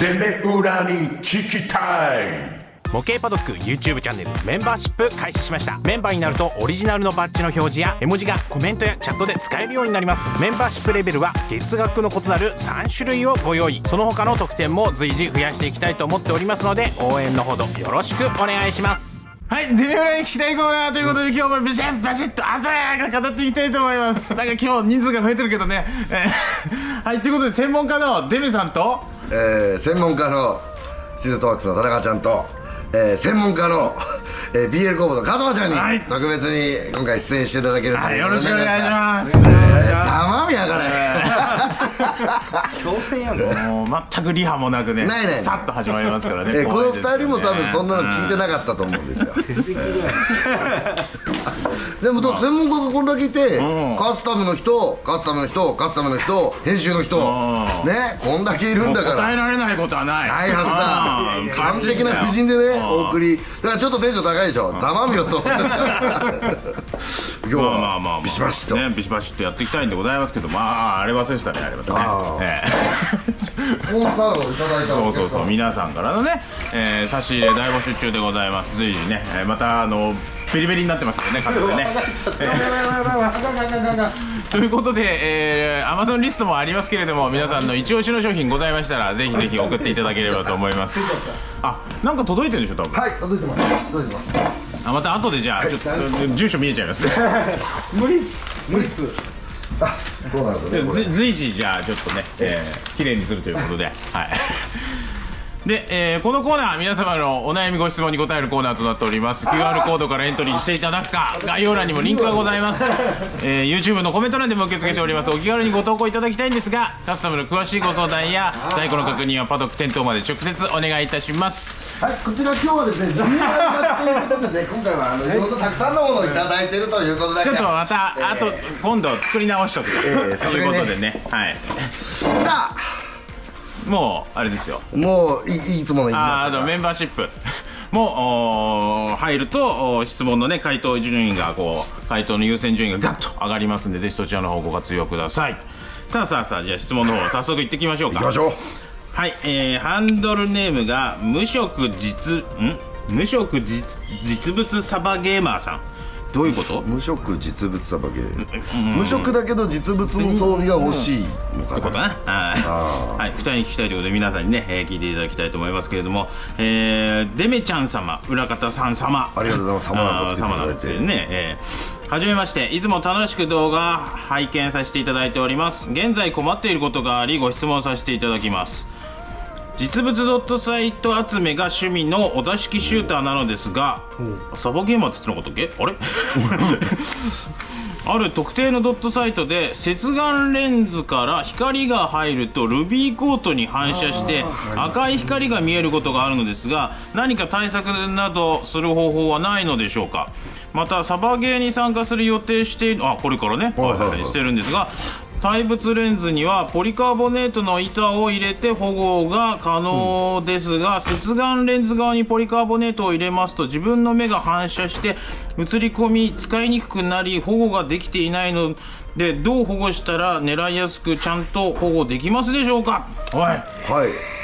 デメ裏に聞きたい。模型パドック YouTube チャンネルメンバーシップ開始しました。メンバーになるとオリジナルのバッジの表示や絵文字がコメントやチャットで使えるようになります。メンバーシップレベルは月額の異なる3種類をご用意。その他の特典も随時増やしていきたいと思っておりますので応援のほどよろしくお願いします。はい、デビューライン聞きたいコーナーということで今日もビシッバシッと鮮やか語っていきたいと思います。なんか今日人数が増えてるけどね、えー はい、ということで専門家のデビさんと。えー、専門家のシズトワークスの田中ちゃんと、えー、専門家の、えー、BL 工房の加藤ちゃんに、はい。特別に今回出演していただけるとはい、いうことでよろしくお願いします。え。ーざまみやがれ、強制や もう全くリハもなくねないない。スタッと始まりますからねえーこの二人も多分そんなの聞いてなかったと思うんですよ でも専門家がこんだけいて、うん。カスタムの人カスタムの人カスタムの人編集の人ん。ねこんだけいるんだから。答えられないことはない。ないはうん。ずだ完璧な布陣でねうんお送り。だからちょっとテンション高いでしょ。ざまみろと思ってた。今日まあまあまあ。まあはビシバシと。ねビシバシとやっていきたいんでございますけどまああれ忘れてたねあれまたね。あーええ。スポンサーをいただいたそうそうそう。ん皆さんからのね、えー差し入れ大募集中でございます。随時ね、えーまたあのベリベリになってますけどね各でね。ということで、えー、Amazon リストもありますけれども皆さんの一押しの商品ございましたらぜひぜひ送っていただければと思います。あなんか届いてるんでしょ多分。はい届いてます届いてます。あまた後でじゃあちょっと住所見えちゃいます。無理っす。無理っす。そうなんですよねこれ。ず随時じゃあちょっとね、えー、綺麗にするということで、はい。で、えーこのコーナー皆様のお悩みご質問に答えるコーナーとなっております。QR コードからエントリーしていただくか概要欄にもリンクがございます、えー YouTube のコメント欄でも受け付けております。お気軽にご投稿いただきたいんですがカスタムの詳しいご相談や在庫の確認はパドック店頭まで直接お願いいたします。はいこちら今日はですね12月ということでね今回はあのいろんなたくさんのものをいただいてるということだけ。ちょっとまた、えー。あと今度作り直しとくと、いうことでね。はい。さもうあれですよ。あもういいいつもの言いあーましたあのメンバーシップ。も入ると質問のね回答順位がこう回答の優先順位がガッと上がりますんでぜひそちらの方ご活用ください。さあさあさあじゃあ質問の方早速いってきましょうか。行きましょう。はい、えー、ハンドルネームが無職実ん？無職実実物サバゲーマーさんどういうこと？無職実物さばけ無職だけど実物の装備が欲しいのかなってことね。はい。はい、二人に聞きたいということで、皆さんにね、えー聞いていただきたいと思いますけれども。えー、デメちゃん様、裏方さん様。ありがとうございます様なんかつけていただいてあー様なんでね。えーはじめまして、いつも楽しく動画拝見させていただいております。現在困っていることがあり、ご質問させていただきます。実物ドットサイト集めが趣味のお座敷シューターなのですが、サバゲーマーって言ってなかったっけ？あれ？ある特定のドットサイトで接眼レンズから光が入るとルビーコートに反射して赤い光が見えることがあるのですが何か対策などする方法はないのでしょうか？またサバゲーに参加する予定しているあこれからね、はいはい。してるんですが対物レンズにはポリカーボネートの板を入れて保護が可能ですが、接眼レンズ側にポリカーボネートを入れますと自分の目が反射して映り込み使いにくくなり保護ができていないのでどう保護したら狙いやすくちゃんと保護できますでしょうか？おい。はい、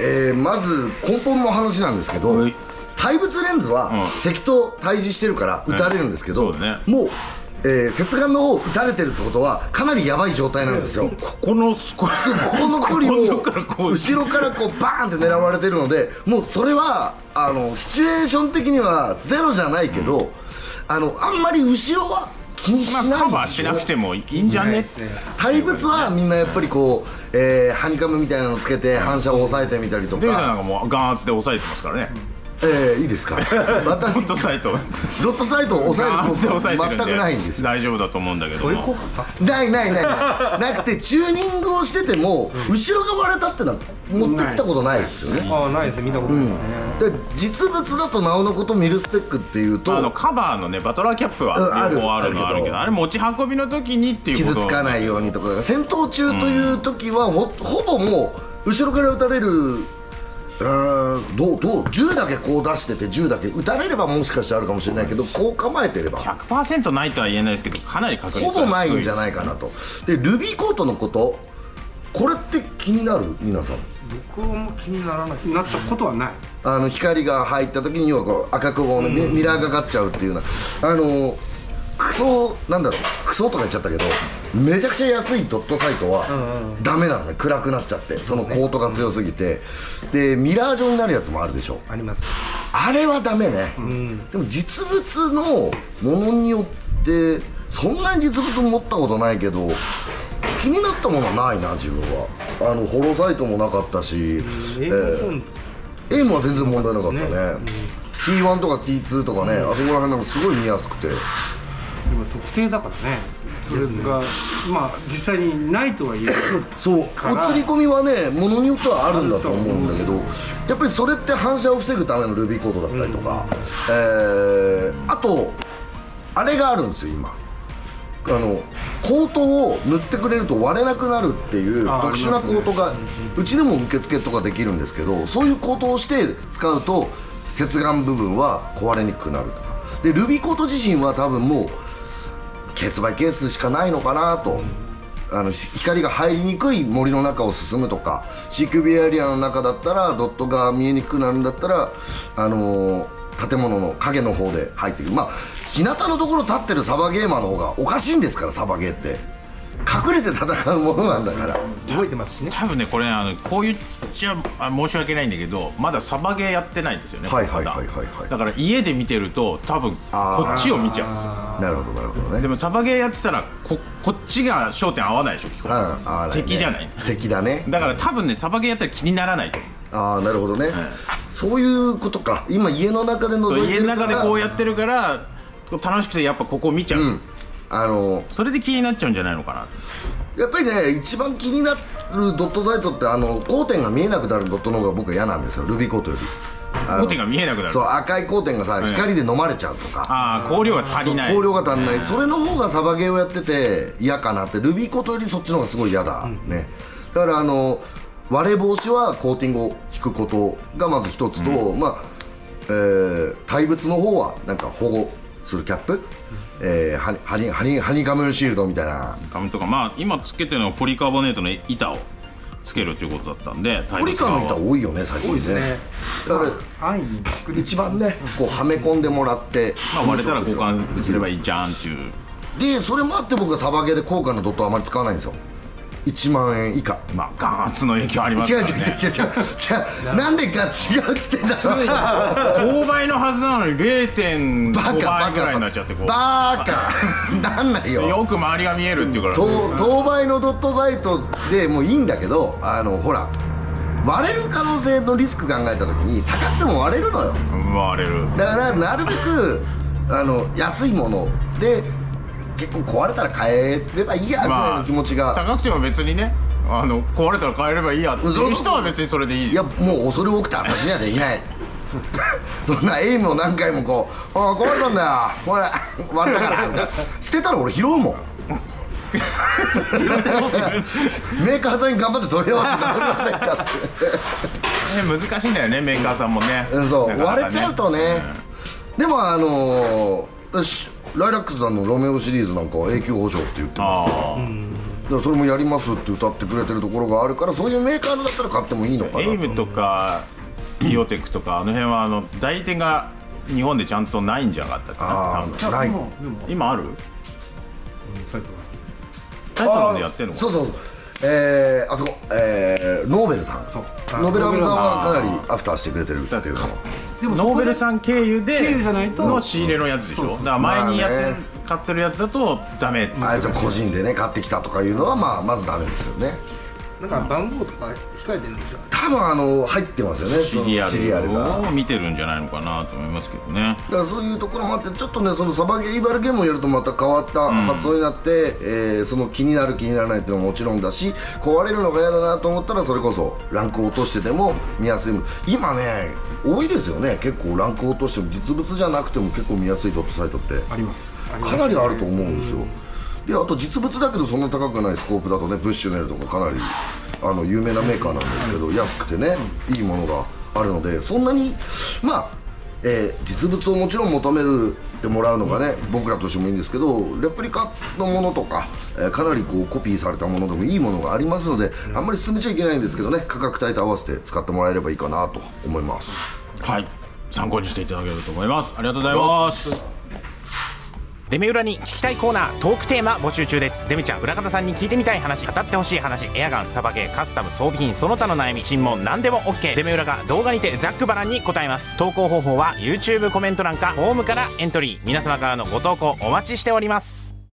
えー、まず根本の話なんですけど、はい。対物レンズはうん。敵と対峙してるから撃たれるんですけど、そうだね。もう、えー、接眼の方撃たれてるってことはかなりやばい状態なんですよ、ここのこここの距離を後ろからこうバーンって狙われてるのでもうそれはあのシチュエーション的にはゼロじゃないけど、あのあんまり後ろは気にしないんですよ。まあカバーしなくてもいいんじゃね？対物はみんなやっぱりこう、えー、ハニカムみたいなのつけて反射を抑えてみたりとデビさんなかんかもう眼圧で押さえてますからねえー、いいですか？私ホットサイト。ドットサイトを抑える眼圧で効押さえてるんで。果全くないんですよ。大丈夫だと思うんだけども。ないないないない。なくてチューニングをしてても後ろが割れたってのは持ってきたことないですよね。ああないです。ね見たことないですね、で実物だとなおのことミルスペックっていうとあのカバーのねバトラーキャップはうんある。両方あるあるけあるけど。どあれ持ち運びの時にっていうこと。傷つかないようにとか戦闘中という時はほほぼもう後ろから撃たれるうーんどうどう銃だけこう出してて銃だけ撃たれればもしかしてあるかもしれないけどこう構えてれば。100%ないとは言えないですけどかなり確率ほぼないんじゃないかなと。でルビーコートのことこれって気になる？皆さん。僕はも気にならない。なったことはない。あの光が入った時にはこう赤くこう、ねミミラーがかかっちゃうっていうような。あのクソなんだろうクソとか言っちゃったけどめちゃくちゃ安いドットサイトはダメなのね。暗くなっちゃって。そのコートが強すぎて。でミラー状になるやつもあるでしょ。あります。あれはダメね、でも実物のものによってそんなに実物持ったことないけど気になったものはないな自分は。あのホロサイトもなかったし、え英ー語本エイムは全然問題なかったね。ね。T1 とか T2 とかね、あそこら辺なんかすごい見やすくて今特定だからね。それがまあ実際にないとは言えないそう。映りから込みはねものによってはあるんだと思うんだけどやっぱりそれって反射を防ぐためのルビーコードだったりとか、えーあとあれがあるんですよ今。あのコートを塗ってくれると割れなくなるっていうあ特殊なコートがうちでも受付とかできるんですけどそういうコートをして使うと接岸部分は壊れにくくなるとか。でルビーコート自身は多分もうケースバイケースしかないのかなと、あの光が入りにくい森の中を進むとか CQB エリアの中だったらドットが見えにくくなるんだったら、あのー建物の影の方で入っていくまあ日向のところ立ってるサバゲーマーの方がおかしいんですからサバゲーって。隠れて戦うものなんだから。覚えてますしね。多分ねこれあのこう言っちゃあ申し訳ないんだけどまだサバゲーやってないんですよねはいはいはいはいはい。だ。から家で見てると多分こっちを見ちゃうんですよ。なるほどなるほどね。でもサバゲーやってたらここっちが焦点合わないでしょ基うん本合わないね。敵じゃない。敵だね。だから多分ねサバゲーやったら気にならないと。思うああなるほどね、そういうことか。今家の中で覗そういてるから。家の中でこうやってるから楽しくてやっぱここ見ちゃう、うんあのそれで気になっちゃうんじゃないのかな？やっぱりね一番気になるドットサイトってあの光点が見えなくなるドットの方が僕は嫌なんですよ。ルビーコートより。あの光点が見えなくなる？そう赤い光点がさ、光で飲まれちゃうとか。ああ光量が足りない。光量が足んない。それの方がサバゲーをやってて嫌かなって。ルビーコートよりそっちの方がすごい嫌だ、ね。だからあの割れ防止はコーティングを引くことがまず一つと、まあ、えー対物の方はなんか保護するキャップ、えーハニハニハニハニカムシールドみたいな。ガムとかまあ今つけてるのはポリカーボネートの板をつけるということだったんでポリカーの板を多いよね最近ね。ね。だから一番ねこうはめ込んでもらって、まあ割れたら交換すればいいじゃんっていう。でそれもあって僕はサバゲーで高価なドットあまり使わないんですよ1万円以下。まあ眼圧の影響あります違う違う違うからね違う。違うなんでか違うっつってんだ当倍のはずなのに0.5バカバ倍ぐらいになカっちゃってこう。バカ。なんないよ。よく周りが見えるっていうから。当当倍のドットサイトでもういいんだけどあのほら割れる可能性のリスク考えた時に高くても割れるのよ。割れる。だからなるべくあの安いもので結構壊れたら変えればいいやぐらいの気持ちが、高くても別にねあの壊れたら変えればいいや。っていう人は別にそれでいいいやもう恐れ多くて私にはできない。そんなエイムを何回もこう「ああ壊れたんだよ。これ割れたから」みたいな。捨てたら俺拾うもん。メーカーさんに頑張って問い合わせてくれませんかって。ね難しいんだよねメーカーさんもね。うんそう、ね。割れちゃうとね、でもあのーしライラックスさんのロメオシリーズなんかは永久保証って言ってます。からそれもやりますって歌ってくれてるところがあるからそういうメーカーのだったら買ってもいいのかなエイムとかイオテックとかあの辺はあの代理店が日本でちゃんとないんじゃなかったかな。い。今ある？サイトでやってんのかそうそうそう。えー、あそこ、えー、ノーベルさん。そう。ノーベルさんはかなりアフターしてくれてるっていうの。もでもノーベルんさん経由で経由じゃないと。の仕入れのやつでしょ。そうそうだから前にやつ、まあね買ってるやつだとダメあいつは個人でね買ってきたとかいうのはまあまずダメですよねなんか番号とか控えてるんでしょ？多分あの入ってますよねそのシリアシリアルが。見てるんじゃないのかなと思いますけどね。だからそういうところもあってちょっとねそのサバゲーイバルゲームをやるとまた変わった発想になって、えーその気になる気にならないっていうのももちろんだし壊れるのが嫌だなと思ったらそれこそランクを落としてでも見やすい今ね多いですよね。結構ランクを落としても実物じゃなくても結構見やすいドットサイトって。あります。あります。かなりあると思うんですよであと実物だけどそんな高くないスコープだとねブッシュネルとかかなりあの有名なメーカーなんですけど安くてねいいものがあるのでそんなにまあえー実物をもちろん求めるってもらうのがね僕らとしてもいいんですけどレプリカのものとか、えーかなりこうコピーされたものでもいいものがありますので、あんまり進めちゃいけないんですけどね価格帯と合わせて使ってもらえればいいかなと思います。はい。参考にしていただけると思います。ありがとうございますデメ裏に聞きたいコーナートークテーマ募集中です。デメちゃん裏方さんに聞いてみたい話。語ってほしい話。エアガンサバゲーカスタム装備品その他の悩み尋問何でも OK デメ裏が動画にてざっくばらんに答えます。投稿方法は YouTube コメント欄かホームからエントリー。皆様からのご投稿お待ちしております。